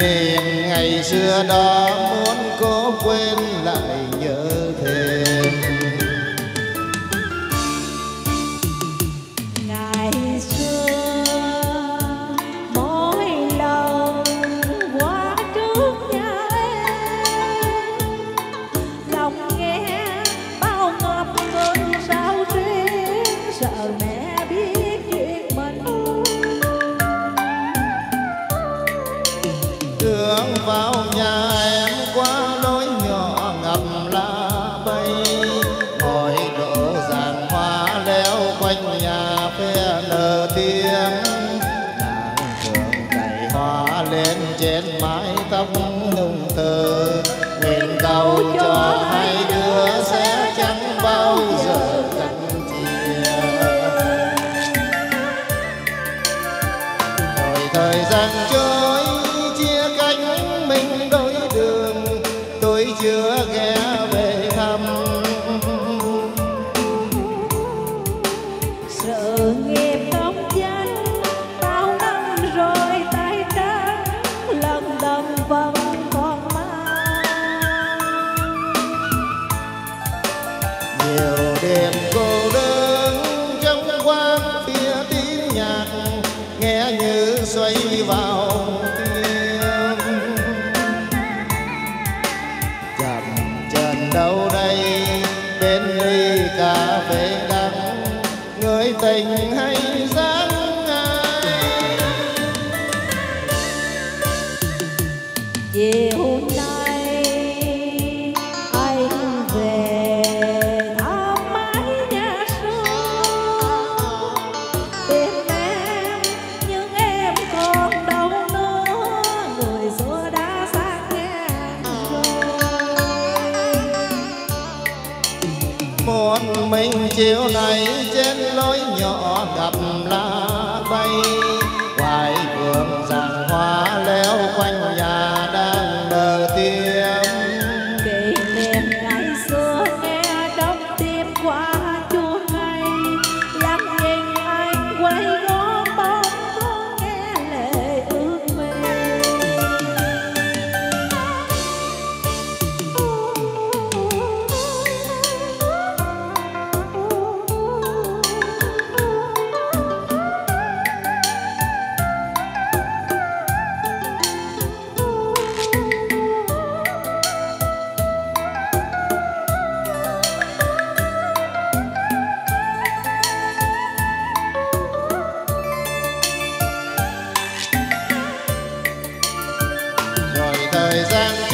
Kìa ngày xưa đó muốn cố quên lại vào nhà em qua lối nhỏ ngầm lá bay. Ngồi đổ giàn hoa leo quanh nhà phe nở tiếng. Chưa ghé về thăm. Sự nghiệp công danh bao năm rồi tay trắng lần lần vẫn còn mang. Nhiều đêm cô đơn trong quán phía tiếng nhạc nghe như xoay tình hay dáng ai? Chiều nay anh về thăm mái nhà xưa tìm em nhưng em còn đâu nữa người xưa đã xa ngang rồi. Một mình chiều nay trên lối rồi thời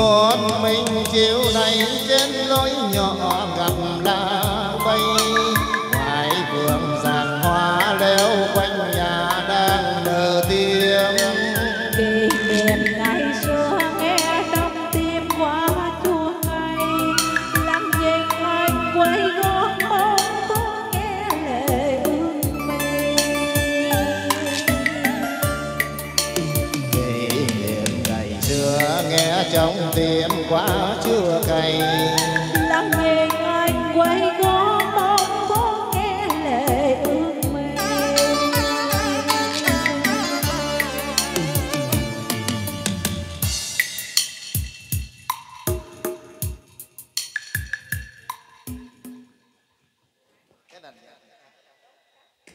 một mình chiều nay trên lối nhỏ gặp lá bay. Ngoài vườn giàn hoa leo quanh nhà đang nở tiếng. Kỷ niệm ngày xưa nghe trong tim quá chua ngày lặng nhìn anh quay gót xem quá chưa cày. Lặng nhìn anh quay